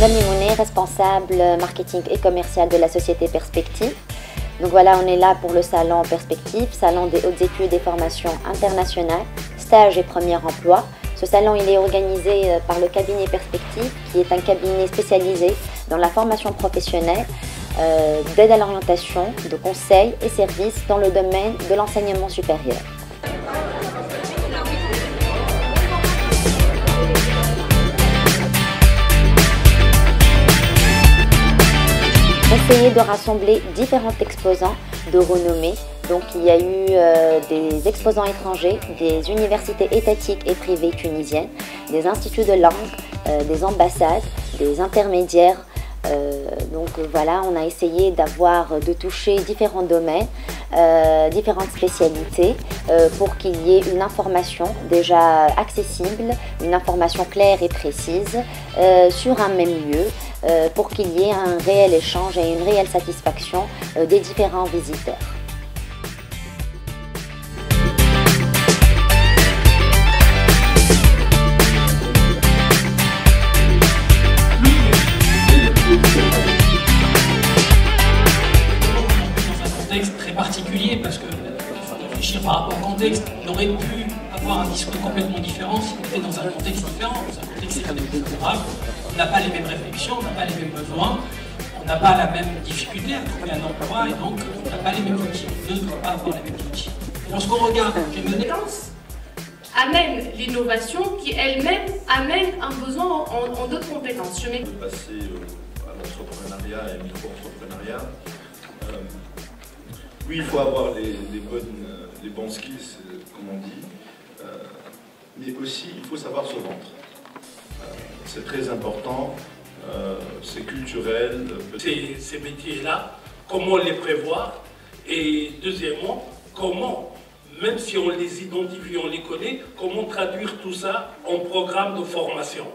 Nami Mounet, responsable marketing et commercial de la société Perspective. Donc voilà, on est là pour le salon Perspective, salon des hautes études et formations internationales, stage et premier emploi. Ce salon il est organisé euh, par le cabinet Perspective, qui est un cabinet spécialisé dans la formation professionnelle, euh, d'aide à l'orientation, de conseils et services dans le domaine de l'enseignement supérieur. Essayer de rassembler différents exposants de renommée. Donc il y a eu euh, des exposants étrangers, des universités étatiques et privées tunisiennes, des instituts de langue, euh, des ambassades, des intermédiaires. Euh, donc voilà, on a essayé d'avoir, de toucher différents domaines, différentes spécialités pour qu'il y ait une information déjà accessible, une information claire et précise sur un même lieu euh, pour qu'il y ait un réel échange et une réelle satisfaction euh, des différents visiteurs. Contexte, on aurait pu avoir un discours complètement différent si on était dans un contexte différent, dans un contexte économique grave on n'a pas les mêmes réflexions, on n'a pas les mêmes besoins, on n'a pas la même difficulté à trouver un emploi et donc on n'a pas les mêmes outils. On ne doit pas avoir les mêmes outils. Lorsqu'on regarde, j'ai mené amène l'innovation qui elle-même amène un besoin en, d'autres compétences. Je vais passer euh, à l'entrepreneuriat et au micro-entrepreneuriat. Euh, oui, il faut avoir les, bonnes, euh, les bons skills, comme on dit, mais aussi il faut savoir se vendre c'est très important, euh, c'est culturel. Ces, ces métiers-là, comment les prévoir? Et deuxièmement, comment, même si on les identifie, on les connaît, comment traduire tout ça en programme de formation?